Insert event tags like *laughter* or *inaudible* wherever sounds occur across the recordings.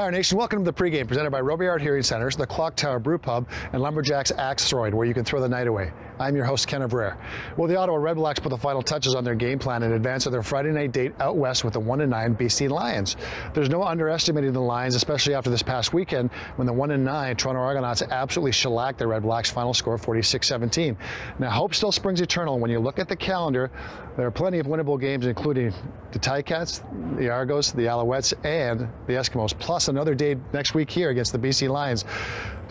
Hi, RNation. Welcome to the pregame presented by Robillard Hearing Centers, the Clocktower Brew Pub, and LumberJaxe Axe Throwing, where you can throw the night away. I'm your host, Ken Evraire. Well, the Ottawa Redblacks put the final touches on their game plan in advance of their Friday night date out west with the 1 9 BC Lions. There's no underestimating the Lions, especially after this past weekend when the 1 9 Toronto Argonauts absolutely shellacked the Redblacks final score 46 17. Now, hope still springs eternal. When you look at the calendar, there are plenty of winnable games, including the Ticats, the Argos, the Alouettes, and the Eskimos, plus another day next week here against the BC Lions.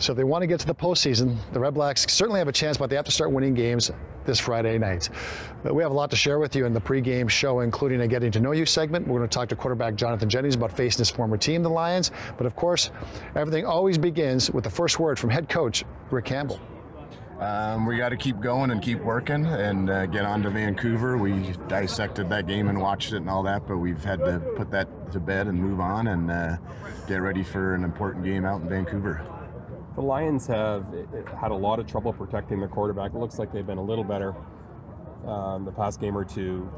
So if they want to get to the postseason, the Redblacks certainly have a chance, but they have to start winning games this Friday night. But we have a lot to share with you in the pregame show, including a getting to know you segment. We're going to talk to quarterback Jonathan Jennings about facing his former team, the Lions. But of course, everything always begins with the first word from head coach Rick Campbell. Um, we got to keep going and keep working and uh, get on to Vancouver. We dissected that game and watched it and all that, but we've had to put that to bed and move on and uh, get ready for an important game out in Vancouver. The Lions have had a lot of trouble protecting their quarterback. It looks like they've been a little better um, the past game or two.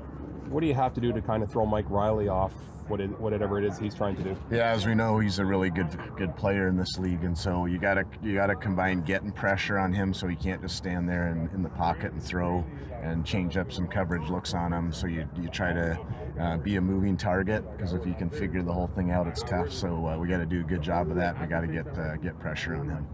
What do you have to do to kind of throw Mike Reilly off what it, whatever it is he's trying to do. Yeah, as we know, he's a really good good player in this league, and so you gotta you gotta combine getting pressure on him so he can't just stand there in, in the pocket and throw, and change up some coverage looks on him. So you you try to uh, be a moving target because if you can figure the whole thing out, it's tough. So uh, we got to do a good job of that. We got to get uh, get pressure on him.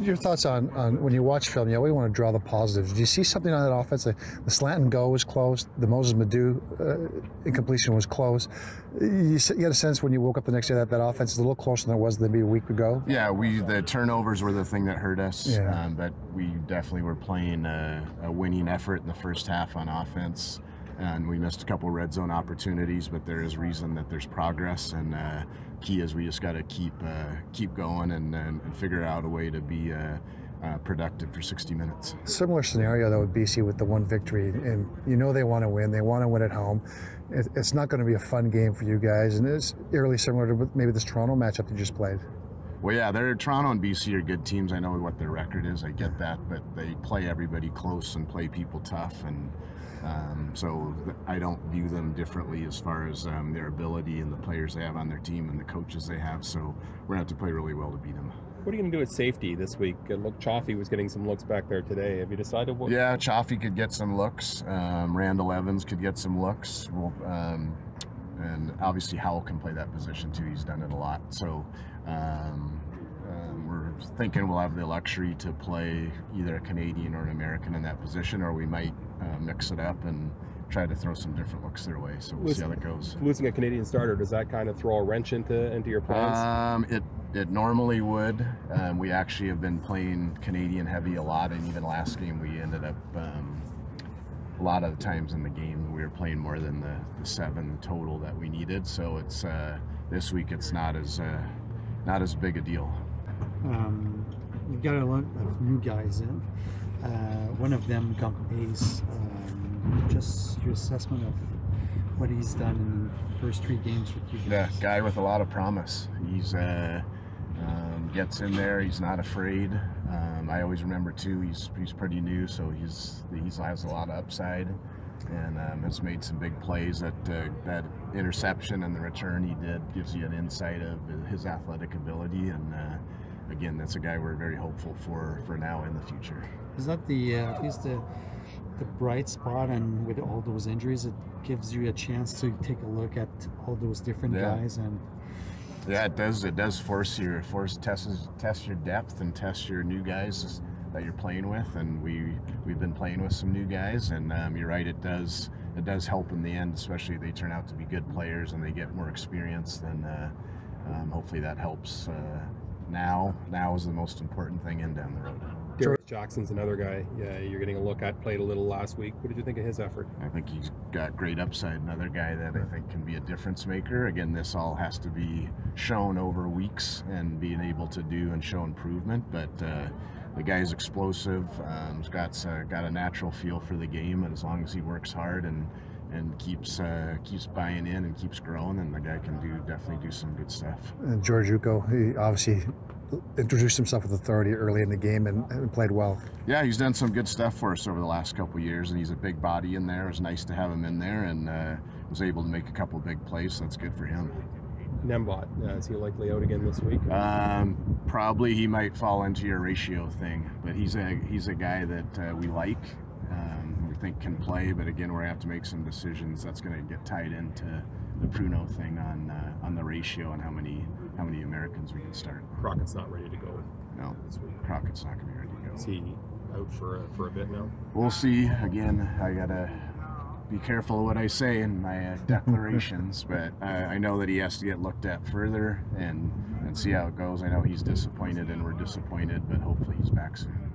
Your thoughts on, on when you watch film? Yeah, we want to draw the positives. Do you see something on that offense? The, the slant and go was close. The Mossis Madu uh, incompletion was close. You, you, had a sense when you woke up the next day that that offense is a little closer than it was maybe a week ago. Yeah, we the turnovers were the thing that hurt us. Yeah. Um, but we definitely were playing a, a winning effort in the first half on offense and we missed a couple red zone opportunities, but there is reason that there's progress. And uh, key is we just got to keep uh, keep going and, and, and, figure out a way to be. Uh, uh productive for 60 minutes. Similar scenario though with BC with the one victory, and you know they want to win. They want to win at home. It, it's not going to be a fun game for you guys, and it's eerily similar to maybe this Toronto matchup you just played. Well, yeah, they're Toronto and BC are good teams. I know what their record is. I get that, but they play everybody close and play people tough, and um, so I don't view them differently as far as um, their ability and the players they have on their team and the coaches they have. So we're going to have to play really well to beat them. What are you going to do at safety this week? Uh, look, Chaffee was getting some looks back there today. Have you decided what? Yeah, Chaffee could get some looks. Um, Randall Evans could get some looks. We'll, um, and obviously Howell can play that position too. He's done it a lot. So um, thinking we'll have the luxury to play either a Canadian or an American in that position, or we might uh, mix it up and try to throw some different looks their way. So we'll losing, see how that goes. Losing a Canadian starter does that kind of throw a wrench into into your plans? Um, it it normally would. Um, we actually have been playing Canadian heavy a lot, and even last game we ended up. Um, a lot of the times in the game we were playing more than the, the seven total that we needed so it's uh, this week it's not as uh, not as big a deal um, you've got a lot of new guys in. Uh, one of them, Pace. Um, just your assessment of what he's done in the first three games with you guys. Yeah, guy with a lot of promise. He's uh, um, gets in there. He's not afraid. Um, I always remember too. He's he's pretty new, so he's he has a lot of upside, and um, has made some big plays. That uh, that interception and the return he did gives you an insight of his athletic ability and. Uh, again, that's a guy we're very hopeful for for now and the future. Is that the uh, at least the the bright spot? And with all those injuries, it gives you a chance to take a look at all those different yeah. guys and. Yeah, it does. It does force your force test test your depth and test your new guys that you're playing with. And we we've been playing with some new guys, and um, you're right. It does it does help in the end, especially if they turn out to be good players and they get more experience. Then uh, um, hopefully that helps uh, now now is the most important thing in down the road. Darius Jackson's another guy yeah, you're getting a look at. Played a little last week. What did you think of his effort? I think he's got great upside. Another guy that I think can be a difference maker. Again, this all has to be shown over weeks and being able to do and show improvement. But uh, the guy's explosive. Um, he's got uh, got a natural feel for the game, and as long as he works hard and and keeps uh, keeps buying in and keeps growing, and the guy can do definitely do some good stuff. And George Uko, he obviously introduced himself with authority early in the game and, and, played well. Yeah, he's done some good stuff for us over the last couple years, and he's a big body in there. It was nice to have him in there, and uh, was able to make a couple big plays. So that's good for him. Nembot, uh, is he likely out again this week? Um, probably he might fall into your ratio thing, but he's a he's a guy that uh, we like. Think can play, but again, we're gonna have to make some decisions. That's going to get tied into the Pruno thing on uh, on the ratio and how many how many Americans we can start. Crockett's not ready to go No. Crockett's not to be ready to go. Is he out for a, for a bit now? We'll see. Again, I gotta be careful of what I say in my uh, declarations, *laughs* but uh, I know that he has to get looked at further and and see how it goes. I know he's disappointed and we're disappointed, but hopefully he's back soon.